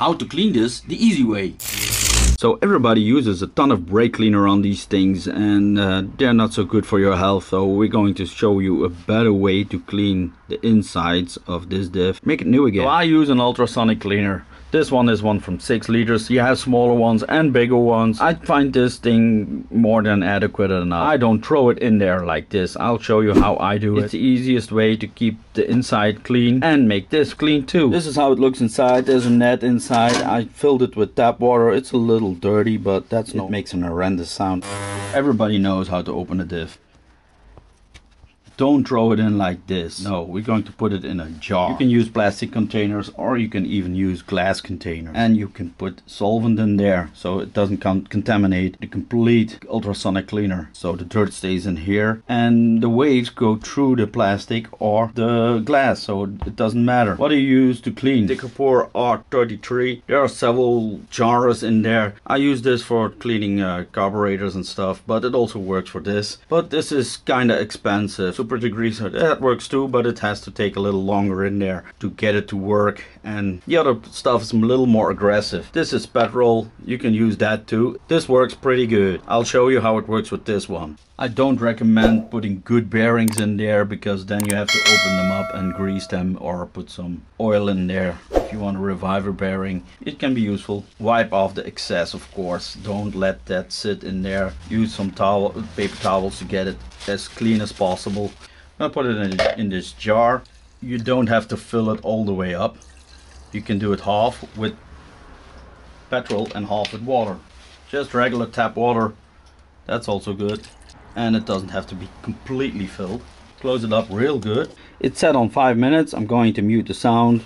How to clean this the easy way. So everybody uses a ton of brake cleaner on these things and uh, they're not so good for your health. So we're going to show you a better way to clean the insides of this diff. Make it new again. So I use an ultrasonic cleaner. This one is one from 6 liters. You have smaller ones and bigger ones. I find this thing more than adequate enough. I don't throw it in there like this. I'll show you how I do it. It's the easiest way to keep the inside clean and make this clean too. This is how it looks inside. There's a net inside. I filled it with tap water. It's a little dirty, but that's no makes an horrendous sound. Everybody knows how to open a diff. Don't throw it in like this. No, we're going to put it in a jar. You can use plastic containers or you can even use glass containers. And you can put solvent in there so it doesn't con contaminate the complete ultrasonic cleaner. So the dirt stays in here and the waves go through the plastic or the glass so it doesn't matter. What do you use to clean? Decapur R33. There are several jars in there. I use this for cleaning uh, carburetors and stuff but it also works for this. But this is kinda expensive. So super degreaser. That works too, but it has to take a little longer in there to get it to work. And the other stuff is a little more aggressive. This is petrol. You can use that too. This works pretty good. I'll show you how it works with this one. I don't recommend putting good bearings in there because then you have to open them up and grease them or put some oil in there. If you want a reviver bearing, it can be useful. Wipe off the excess, of course. Don't let that sit in there. Use some towel, paper towels to get it as clean as possible. I'll put it in, in this jar. You don't have to fill it all the way up. You can do it half with petrol and half with water. Just regular tap water. That's also good and it doesn't have to be completely filled. Close it up real good. It's set on 5 minutes. I'm going to mute the sound.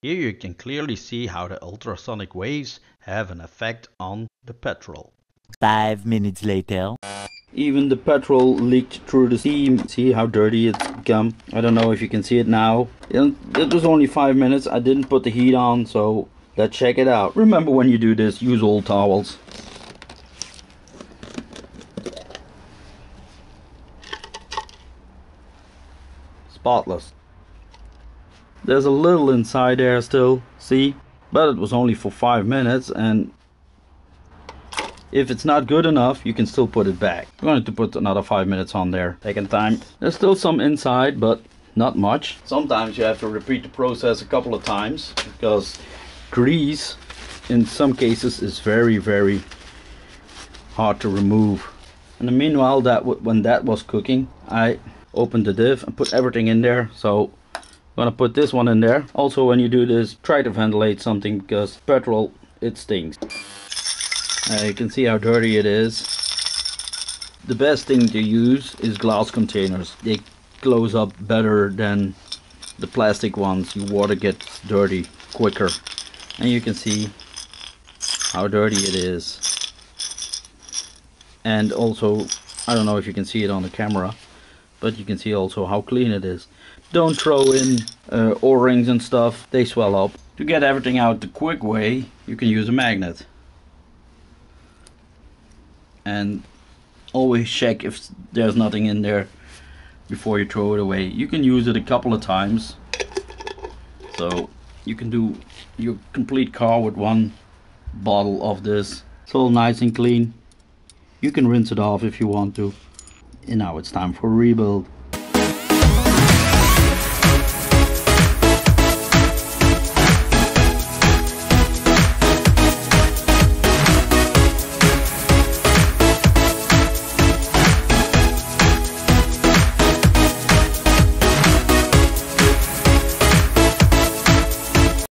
Here you can clearly see how the ultrasonic waves have an effect on the petrol. 5 minutes later. Even the petrol leaked through the seam. See how dirty it's become? I don't know if you can see it now. It was only 5 minutes. I didn't put the heat on, so let's check it out. Remember when you do this, use old towels. spotless. There's a little inside there still, see? But it was only for 5 minutes and if it's not good enough, you can still put it back. I'm going to put another 5 minutes on there, taking time. There's still some inside, but not much. Sometimes you have to repeat the process a couple of times because grease in some cases is very, very hard to remove. And meanwhile, that when that was cooking, I opened the diff and put everything in there so gonna put this one in there. Also when you do this try to ventilate something because petrol it stinks. uh, you can see how dirty it is. The best thing to use is glass containers. They close up better than the plastic ones. Your water gets dirty quicker. And you can see how dirty it is. And also I don't know if you can see it on the camera but you can see also how clean it is. Don't throw in uh, o-rings and stuff, they swell up. To get everything out the quick way, you can use a magnet. And always check if there's nothing in there before you throw it away. You can use it a couple of times. So you can do your complete car with one bottle of this. It's all nice and clean. You can rinse it off if you want to and now it's time for rebuild